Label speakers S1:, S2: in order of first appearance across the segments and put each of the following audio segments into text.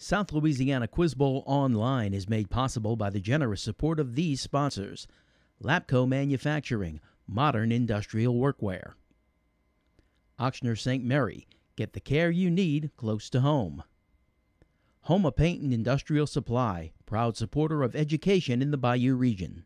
S1: South Louisiana Quiz Bowl Online is made possible by the generous support of these sponsors Lapco Manufacturing, modern industrial workwear. Ochsner St. Mary, get the care you need close to home. Houma Paint and Industrial Supply, proud supporter of education in the Bayou region.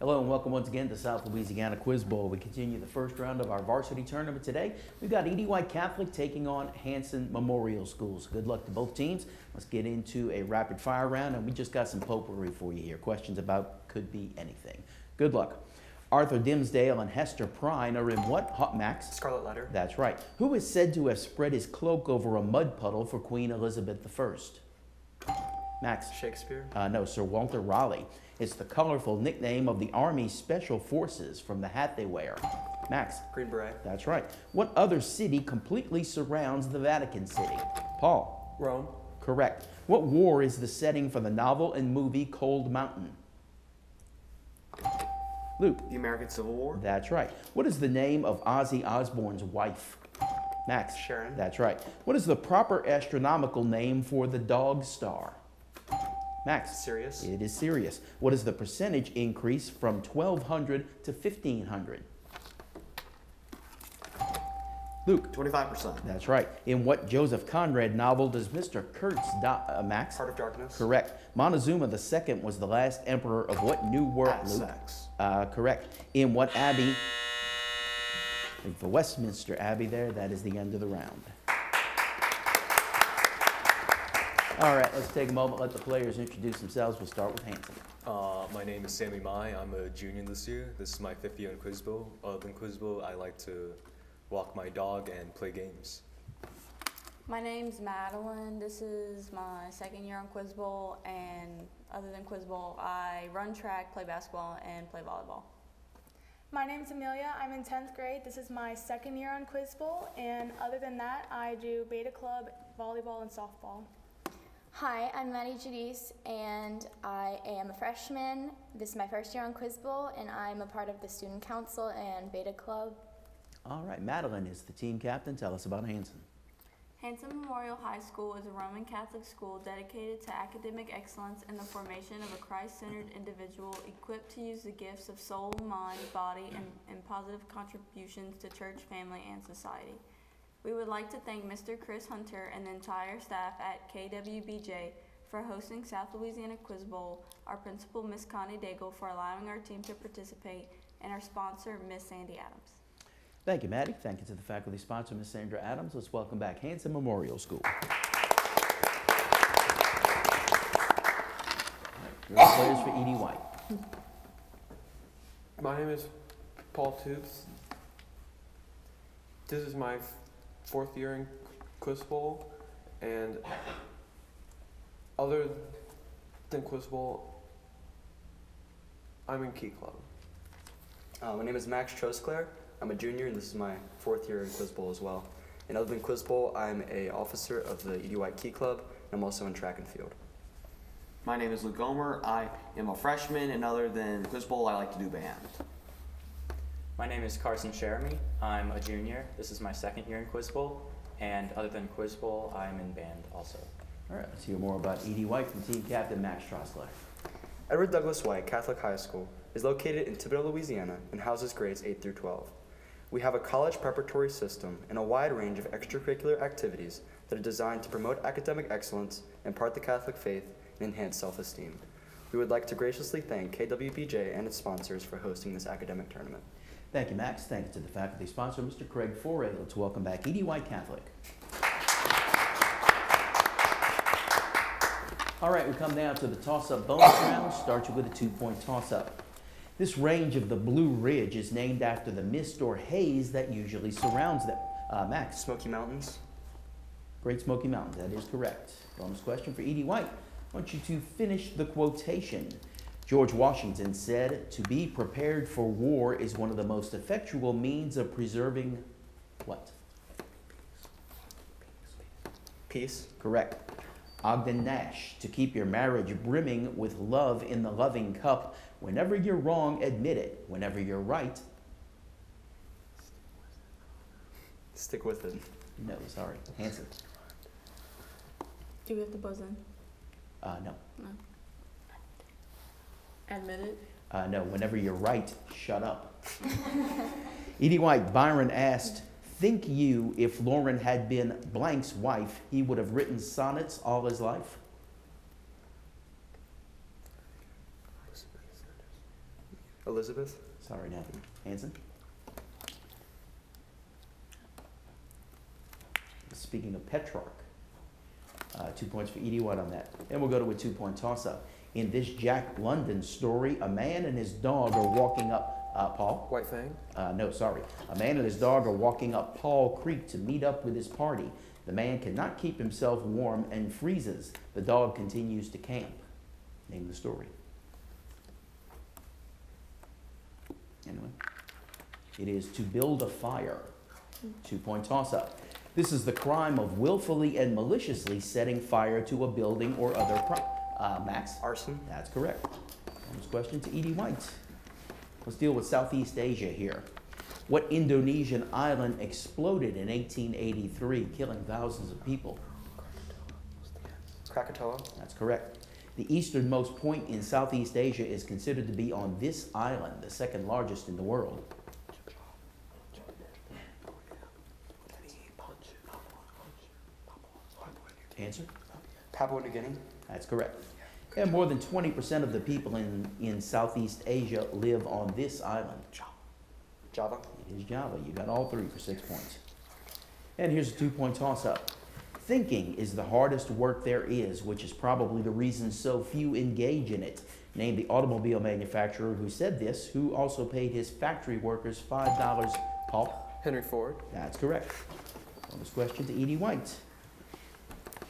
S1: Hello and welcome once again to South Louisiana Quiz Bowl. We continue the first round of our varsity tournament today. We've got E.D. White Catholic taking on Hanson Memorial Schools. Good luck to both teams. Let's get into a rapid fire round and we just got some potpourri for you here. Questions about could be anything. Good luck. Arthur Dimmesdale and Hester Prynne are in what? Hot Max?
S2: Scarlet Letter.
S1: That's right. Who is said to have spread his cloak over a mud puddle for Queen Elizabeth I? Max?
S2: Shakespeare.
S1: Uh, no, Sir Walter Raleigh. It's the colorful nickname of the Army Special Forces from the hat they wear. Max?
S2: Green Beret.
S1: That's right. What other city completely surrounds the Vatican City? Paul?
S2: Rome.
S1: Correct. What war is the setting for the novel and movie Cold Mountain? Luke?
S2: The American Civil War.
S1: That's right. What is the name of Ozzy Osbourne's wife? Max?
S2: Sharon.
S1: That's right. What is the proper astronomical name for the dog star? Max?
S2: Sirius?
S1: It is Sirius. What is the percentage increase from 1200 to 1500? Luke?
S2: 25%.
S1: That's right. In what Joseph Conrad novel does Mr. Kurtz die, uh, Max?
S2: Heart of Darkness.
S1: Correct. Montezuma II was the last emperor of what New World? Luke? Uh, correct. In what abbey? And for Westminster Abbey there, that is the end of the round. All right, let's take a moment, let the players introduce themselves. We'll start with Hanson.
S3: Uh, my name is Sammy Mai. I'm a junior this year. This is my fifth year in Quiz Bowl. Other than Quiz Bowl, I like to walk my dog and play games.
S4: My name's Madeline. This is my second year on Quiz Bowl, and other than Quiz Bowl, I run track, play basketball, and play volleyball.
S5: My name is Amelia. I'm in 10th grade. This is my second year on Quiz Bowl, and other than that, I do beta club, volleyball, and softball.
S6: Hi, I'm Maddie Judice, and I am a freshman. This is my first year on Quiz Bowl, and I'm a part of the Student Council and Beta Club.
S1: All right, Madeline is the team captain. Tell us about Hanson.
S4: Hanson Memorial High School is a Roman Catholic school dedicated to academic excellence and the formation of a Christ centered individual equipped to use the gifts of soul, mind, body, and, and positive contributions to church, family, and society. We would like to thank Mr. Chris Hunter and the entire staff at KWBJ for hosting South Louisiana Quiz Bowl, our principal, Miss Connie Daigle, for allowing our team to participate, and our sponsor, Miss Sandy Adams.
S1: Thank you, Maddie. Thank you to the faculty sponsor, Ms. Sandra Adams. Let's welcome back Hanson Memorial School. Your players for E.D. White.
S7: My name is Paul Toops. This is my f- fourth year in Quiz Bowl, and other than Quiz Bowl, I'm in Key Club.
S2: Uh, my name is Max Trosclair. I'm a junior, and this is my fourth year in Quiz Bowl as well. And other than Quiz Bowl, I'm a officer of the E.D. White Key Club, and I'm also in track and field.
S8: My name is Luke Omer. I am a freshman, and other than Quiz Bowl, I like to do band.
S9: My name is Carson Sheremy. I'm a junior. This is my second year in Quiz Bowl, and other than Quiz Bowl, I'm in band also.
S1: All right, let's hear more about E.D. White from team captain Max Trosclair.
S2: Edward Douglas White Catholic High School is located in Thibodaux, Louisiana, and houses grades 8 through 12. We have a college preparatory system and a wide range of extracurricular activities that are designed to promote academic excellence, impart the Catholic faith, and enhance self esteem. We would like to graciously thank KWBJ and its sponsors for hosting this academic tournament.
S1: Thank you, Max. Thank you to the faculty sponsor, Mr. Craig Foray. Let's welcome back E.D. White Catholic. All right, we come now to the toss-up bonus round. Start you with a two-point toss-up. This range of the Blue Ridge is named after the mist or haze that usually surrounds them. Uh, Max,
S2: Smoky Mountains.
S1: Great Smoky Mountains. That is correct. Bonus question for E.D. White. I want you to finish the quotation. George Washington said, To be prepared for war is one of the most effectual means of preserving what?
S2: Peace.
S1: Correct. Ogden Nash, to keep your marriage brimming with love in the loving cup. Whenever you're wrong, admit it. Whenever you're right,
S2: Stick with it.
S1: no, sorry. Hanson.
S4: Do we have to buzz in?
S1: Uh, no.
S4: Admit it.
S1: Uh, no, whenever you're right, shut up. E.D. White, Byron asked, Think you if Laura had been blank's wife, he would have written sonnets all his life?
S2: Elizabeth?
S1: Sorry, no. Hanson? Speaking of Petrarch, uh, two points for E.D. White on that. And we'll go to a two point toss up. In this Jack London story, a man and his dog are walking up, uh, Paul?
S7: White Fang.
S1: Uh, no, sorry. A man and his dog are walking up Paul Creek to meet up with his party. The man cannot keep himself warm and freezes. The dog continues to camp. Name the story. Anyone? It is to build a fire. Two point toss up. This is the crime of willfully and maliciously setting fire to a building or other pro- uh, Max?
S2: Arson?
S1: That's correct. Question to E.D. White. Let's deal with Southeast Asia here. What Indonesian island exploded in 1883, killing thousands of people?
S2: Krakatoa?
S1: That's correct. The easternmost point in Southeast Asia is considered to be on this island, the second largest in the world. Answer?
S2: Papua New Guinea?
S1: That's correct. And more than 20% of the people in, in Southeast Asia live on this island.
S2: Java? Java?
S1: It is Java. You got all three for six points. And here's a two point toss up. Thinking is the hardest work there is, which is probably the reason so few engage in it. Name the automobile manufacturer who said this, who also paid his factory workers $5. Paul?
S7: Henry Ford.
S1: That's correct. Bonus question to E.D. White.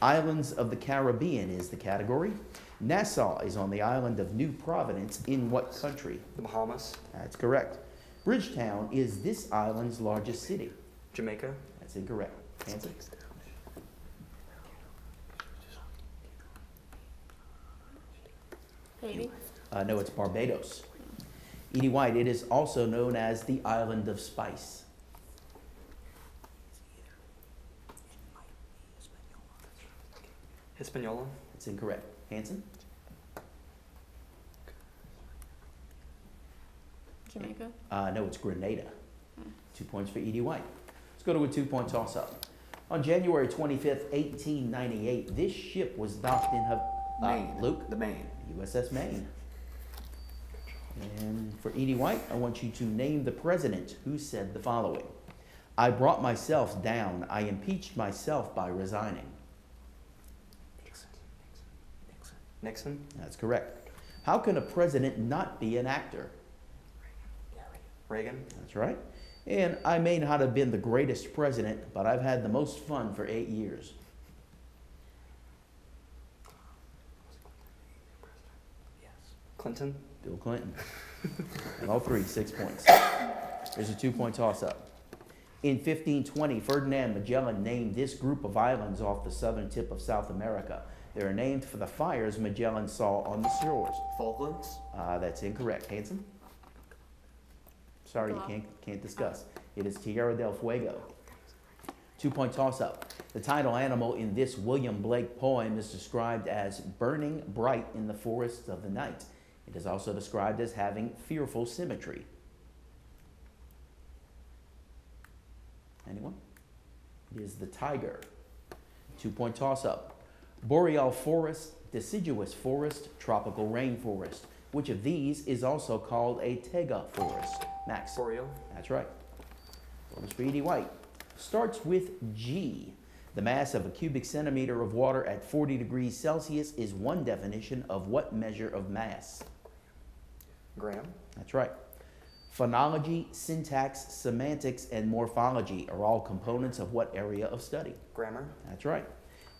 S1: Islands of the Caribbean is the category. Nassau is on the island of New Providence in what country?
S2: The Bahamas?
S1: That's correct. Bridgetown is this island's largest city.
S2: Jamaica?
S1: That's incorrect. Hanson?
S4: Haiti.
S1: Uh, no, it's Barbados. E.D. White, it is also known as the Island of Spice.
S2: Hispaniola?
S1: It's incorrect. Hanson?
S4: Jamaica.
S1: Uh, no, it's Grenada. Two points for E.D. White. Let's go to a two point toss up. On January 25th, 1898, this ship was docked in Hav- uh,
S8: Maine.
S1: Luke?
S8: The Maine.
S1: USS Maine. And for E.D. White, I want you to name the president who said the following I brought myself down. I impeached myself by resigning.
S2: Nixon?
S1: That's correct. How can a president not be an actor?
S2: Reagan?
S1: That's right. And I may not have been the greatest president, but I've had the most fun for eight years. Yes.
S2: Clinton?
S1: Bill Clinton. and all three, six points. There's a two point toss up. In 1520, Ferdinand Magellan named this group of islands off the southern tip of South America. They are named for the fires Magellan saw on the shores.
S8: Falklands.
S1: Uh, that's incorrect. Hanson? Sorry, you can't, can't discuss. It is Tierra del Fuego. Two point toss up. The title animal in this William Blake poem is described as burning bright in the forests of the night. It is also described as having fearful symmetry. Anyone? It is the tiger. Two point toss up. Boreal forest, deciduous forest, tropical rainforest. Which of these is also called a taiga forest? Max.
S2: Boreal?
S1: That's right. Bonus for E.D. White. Starts with G. The mass of a cubic centimeter of water at 40 degrees Celsius is one definition of what measure of mass?
S2: Gram.
S1: That's right. Phonology, syntax, semantics, and morphology are all components of what area of study?
S2: Grammar?
S1: That's right.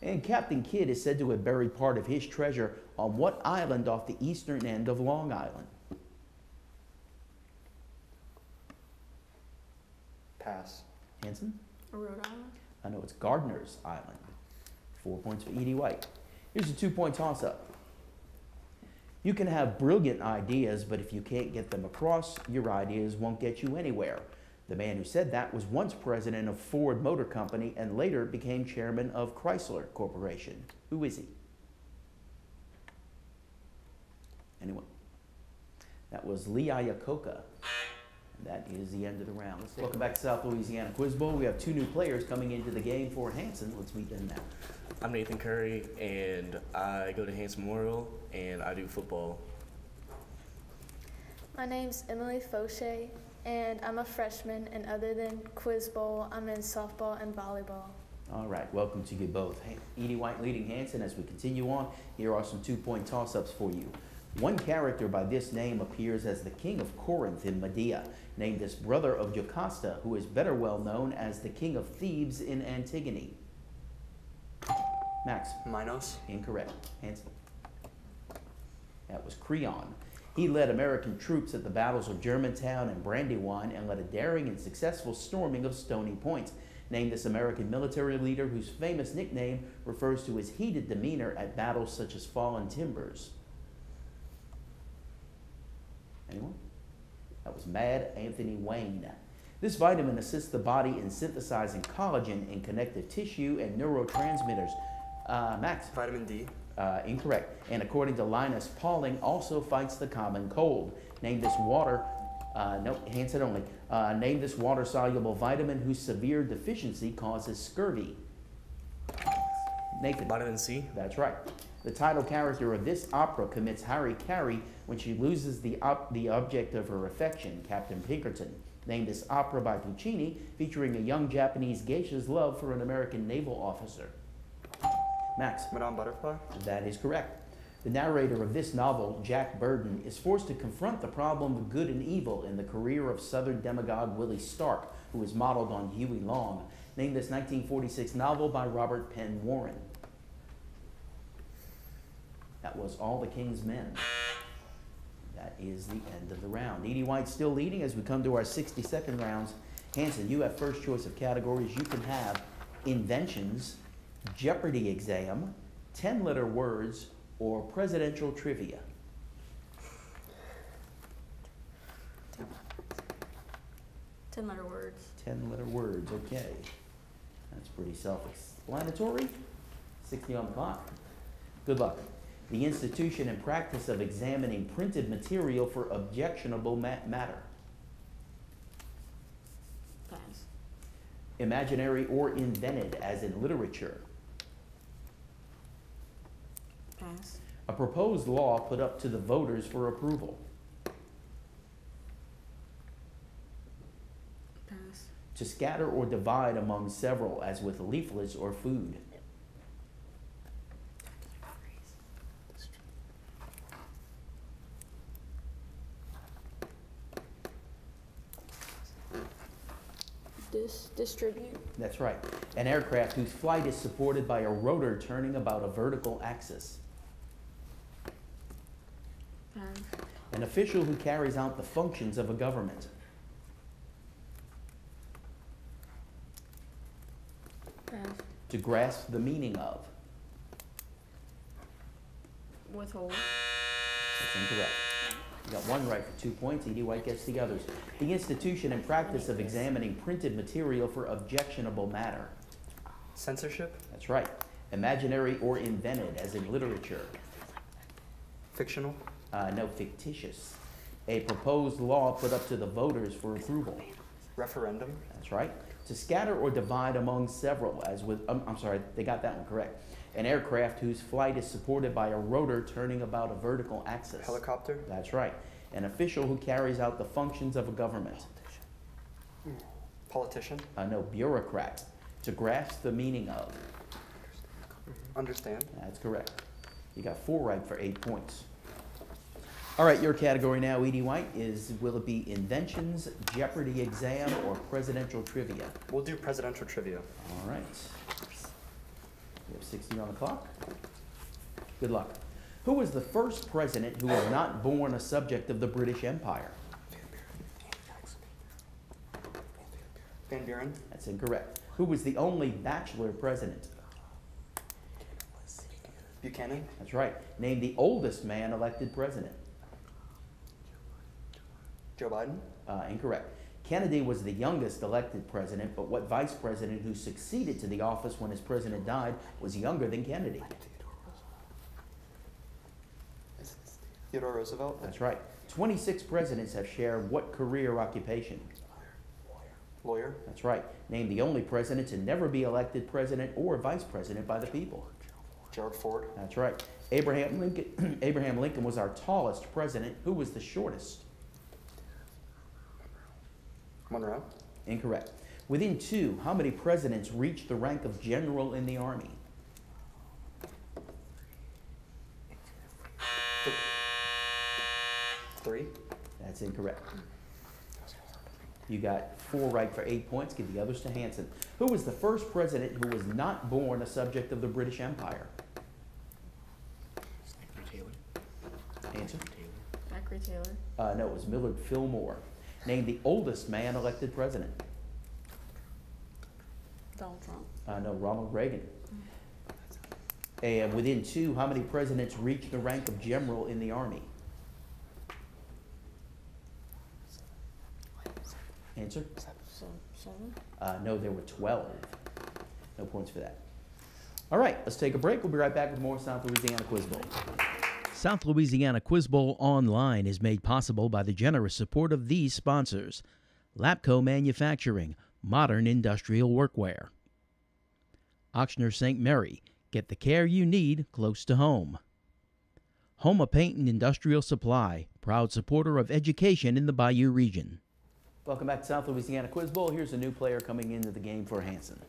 S1: And Captain Kidd is said to have buried part of his treasure on what island off the eastern end of Long Island?
S2: Pass.
S1: Hanson?
S4: Rhode Island.
S1: I know it's Gardiner's Island. Four points for E.D. White. Here's a two point toss up. You can have brilliant ideas, but if you can't get them across, your ideas won't get you anywhere. The man who said that was once president of Ford Motor Company and later became chairman of Chrysler Corporation. Who is he? Anyone? That was Lee Iacocca. That is the end of the round. Let's Welcome back to South Louisiana Quiz Bowl. We have two new players coming into the game for Hanson. Let's meet them now.
S10: I'm Nathan Curry, and I go to Hanson Memorial, and I do football.
S11: My name's Emily Fauché, and I'm a freshman. And other than Quiz Bowl, I'm in softball and volleyball.
S1: All right, welcome to you both. Hey, E.D. White leading Hanson as we continue on. Here are some two-point toss-ups for you. One character by this name appears as the king of Corinth in Medea, named as brother of Jocasta, who is better well known as the king of Thebes in Antigone. Max.
S2: Minos.
S1: Incorrect. Hanson. That was Creon. He led American troops at the battles of Germantown and Brandywine and led a daring and successful storming of Stony Point. Named this American military leader whose famous nickname refers to his heated demeanor at battles such as Fallen Timbers. Anyone? That was Mad Anthony Wayne. This vitamin assists the body in synthesizing collagen in connective tissue and neurotransmitters. Uh, Max?
S2: Vitamin D.
S1: Uh, incorrect. And according to Linus Pauling, also fights the common cold. Name this water, uh, no, Hanson only. Uh, name this water soluble vitamin whose severe deficiency causes scurvy. Nathan.
S10: Vitamin C.
S1: That's right. The title character of this opera commits hara-kiri when she loses the, op- the object of her affection, Captain Pinkerton. Named this opera by Puccini, featuring a young Japanese geisha's love for an American naval officer. Max.
S2: Madame Butterfly?
S1: That is correct. The narrator of this novel, Jack Burden, is forced to confront the problem of good and evil in the career of Southern demagogue Willie Stark, who is modeled on Huey Long. Name this 1946 novel by Robert Penn Warren. That was All the King's Men. That is the end of the round. E.D. White still leading as we come to our 60 second rounds. Hanson, you have first choice of categories. You can have inventions, Jeopardy exam, 10 letter words, or presidential trivia.
S4: Ten letter words.
S1: 10 letter words, okay. That's pretty self explanatory. 60 on the clock. Good luck. The institution and practice of examining printed material for objectionable ma- matter.
S4: Pass.
S1: Imaginary or invented, as in literature.
S4: Pass.
S1: A proposed law put up to the voters for approval.
S4: Pass.
S1: To scatter or divide among several, as with leaflets or food.
S4: Dis- distribute.
S1: That's right. An aircraft whose flight is supported by a rotor turning about a vertical axis.
S4: Pass.
S1: An official who carries out the functions of a government.
S4: Pass.
S1: To grasp the meaning of.
S4: Withhold.
S1: That's incorrect. You got one right for two points. E.D. White gets the others. The institution and practice of examining printed material for objectionable matter.
S2: Censorship?
S1: That's right. Imaginary or invented, as in literature.
S2: Fictional?
S1: Uh, no, fictitious. A proposed law put up to the voters for approval.
S2: Referendum?
S1: That's right. To scatter or divide among several, as with, um, I'm sorry, they got that one correct. An aircraft whose flight is supported by a rotor turning about a vertical axis.
S2: Helicopter?
S1: That's right. An official who carries out the functions of a government.
S2: Politician?
S1: Uh, no, bureaucrat. To grasp the meaning of.
S2: Understand?
S1: That's correct. You got four right for eight points. All right, your category now, E.D. White, is will it be inventions, Jeopardy exam, or presidential trivia?
S2: We'll do presidential trivia.
S1: All right. We have 60 on the clock. Good luck. Who was the first president who was not born a subject of the British Empire?
S2: Van Buren?
S1: That's incorrect. Who was the only bachelor president?
S2: Buchanan?
S1: That's right. Name the oldest man elected president.
S2: Joe Biden?
S1: Uh, incorrect. Kennedy was the youngest elected president, but what vice president who succeeded to the office when his president died was younger than Kennedy?
S2: Theodore Roosevelt.
S1: That's right. 26 presidents have shared what career occupation?
S2: Lawyer. Lawyer.
S1: That's right. Name the only president to never be elected president or vice president by the people.
S2: Gerald Ford.
S1: That's right. Abraham Lincoln, Abraham Lincoln was our tallest president. Who was the shortest?
S2: Monroe.
S1: Incorrect. Within two, how many presidents reached the rank of general in the Army?
S2: Three.
S1: That's incorrect. You got four right for eight points. Give the others to Hanson. Who was the first president who was not born a subject of the British Empire? Taylor. Answer.
S4: Zachary Taylor.
S1: Uh, no, it was Millard Fillmore. Name the oldest man elected president.
S4: Donald Trump.
S1: Uh, no, Ronald Reagan. And within two, how many presidents reached the rank of general in the Army? Answer?
S4: Seven.
S1: Uh, no, there were 12. No points for that. All right, let's take a break. We'll be right back with more South Louisiana Quiz Bowl. South Louisiana Quiz Bowl Online is made possible by the generous support of these sponsors Lapco Manufacturing, modern industrial workwear. Ochsner St. Mary, get the care you need close to home. Houma Paint and Industrial Supply, proud supporter of education in the Bayou region. Welcome back to South Louisiana Quiz Bowl. Here's a new player coming into the game for Hanson.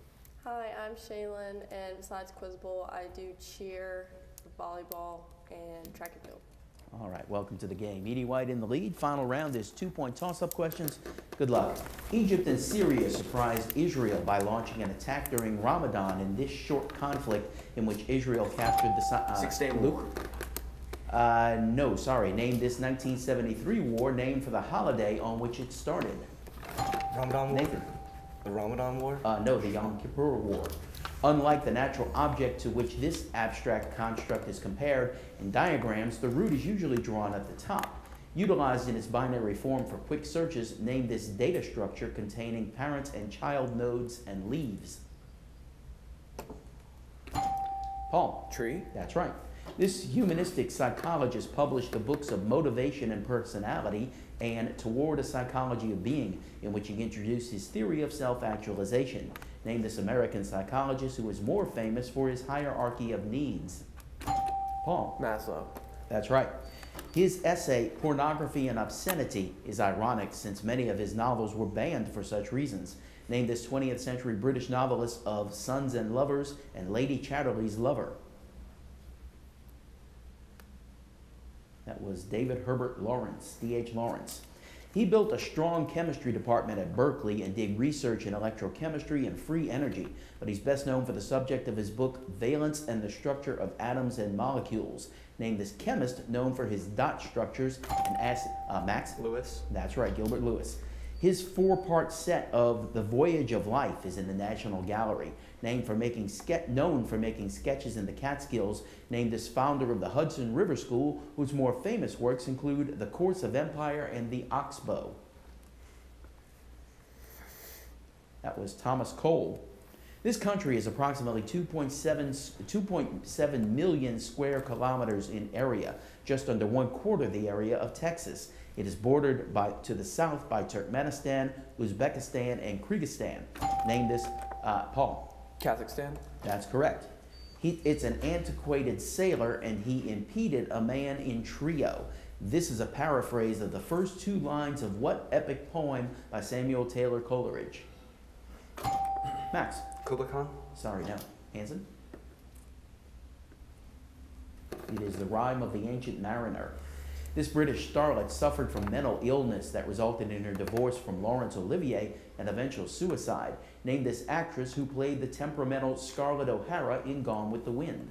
S12: Hi, I'm Shaylin, and besides Quiz Bowl, I do cheer, volleyball, and track and field.
S1: All right, welcome to the game. E.D. White in the lead. Final round is two point toss up questions. Good luck. Egypt and Syria surprised Israel by launching an attack during Ramadan in this short conflict in which Israel captured the. Uh,
S8: Six Day
S1: Luke?
S8: War.
S1: Uh, no, sorry. Name this 1973 war named for the holiday on which it started.
S10: Ramadan War?
S1: Nathan.
S10: The Ramadan War?
S1: Uh, no, the Yom Kippur War. Unlike the natural object to which this abstract construct is compared, in diagrams, the root is usually drawn at the top. Utilized in its binary form for quick searches, name this data structure containing parent and child nodes and leaves. Paul.
S7: Tree?
S1: That's right. This humanistic psychologist published the books of Motivation and Personality and Toward a Psychology of Being, in which he introduced his theory of self actualization. Name this American psychologist who is more famous for his hierarchy of needs. Paul.
S7: Maslow.
S1: That's right. His essay, Pornography and Obscenity, is ironic since many of his novels were banned for such reasons. Named this 20th century British novelist of Sons and Lovers and Lady Chatterley's Lover. That was David Herbert Lawrence, D.H. Lawrence. He built a strong chemistry department at Berkeley and did research in electrochemistry and free energy, but he's best known for the subject of his book, Valence and the Structure of Atoms and Molecules. Named this chemist known for his dot structures and acid. Uh, Max?
S2: Lewis.
S1: That's right, Gilbert Lewis. His four part set of The Voyage of Life is in the National Gallery, named for making ske- known for making sketches in the Catskills, named as founder of the Hudson River School, whose more famous works include The Course of Empire and The Oxbow. That was Thomas Cole. This country is approximately 2.7, 2.7 million square kilometers in area, just under one quarter the area of Texas. It is bordered by, to the south by Turkmenistan, Uzbekistan, and Kyrgyzstan. Name this, uh, Paul.
S7: Kazakhstan?
S1: That's correct. He, it's an antiquated sailor, and he impeded a man in trio. This is a paraphrase of the first two lines of what epic poem by Samuel Taylor Coleridge? Max.
S2: Kubla Khan.
S1: Sorry, no. Hanson? It is the Rime of the ancient mariner. This British starlet suffered from mental illness that resulted in her divorce from Laurence Olivier and eventual suicide. Named this actress who played the temperamental Scarlett O'Hara in Gone with the Wind.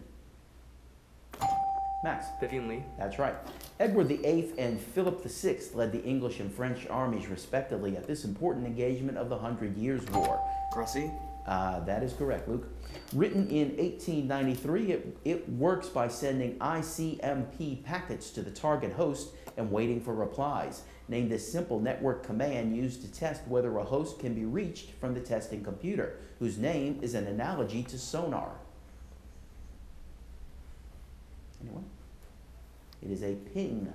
S1: Max.
S2: Vivien Leigh.
S1: That's right. Edward VIII and Philip VI led the English and French armies respectively at this important engagement of the Hundred Years' War.
S8: Crécy?
S1: Uh, that is correct, Luke. Written in 1893, it, it works by sending ICMP packets to the target host and waiting for replies. Named this simple network command used to test whether a host can be reached from the testing computer, whose name is an analogy to sonar. Anyone? It is a ping.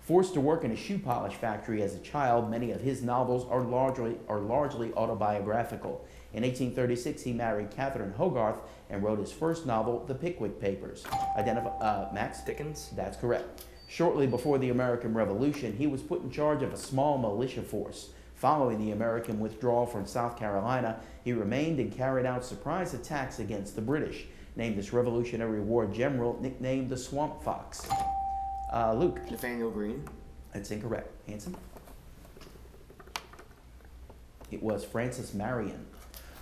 S1: Forced to work in a shoe polish factory as a child, many of his novels are largely, are largely autobiographical. In 1836, he married Catherine Hogarth and wrote his first novel, The Pickwick Papers. Identify, uh, Max?
S2: Dickens?
S1: That's correct. Shortly before the American Revolution, he was put in charge of a small militia force. Following the American withdrawal from South Carolina, he remained and carried out surprise attacks against the British. Named this Revolutionary War general, nicknamed the Swamp Fox. Uh, Luke.
S8: Nathaniel Greene.
S1: That's incorrect. Hanson? It was Francis Marion.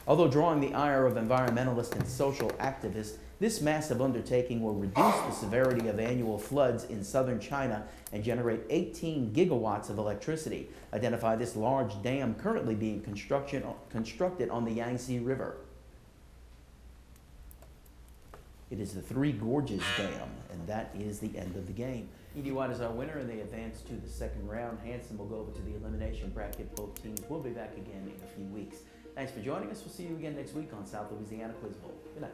S1: Although drawing the ire of environmentalists and social activists, this massive undertaking will reduce the severity of annual floods in southern China and generate 18 gigawatts of electricity. Identify this large dam currently being construction, constructed on the Yangtze River. It is the Three Gorges Dam, and that is the end of the game. E.D. White is our winner, and they advance to the second round. Hanson will go over to the elimination bracket. Both teams will be back again in a few weeks. Thanks for joining us. We'll see you again next week on South Louisiana Quiz Bowl. Good night.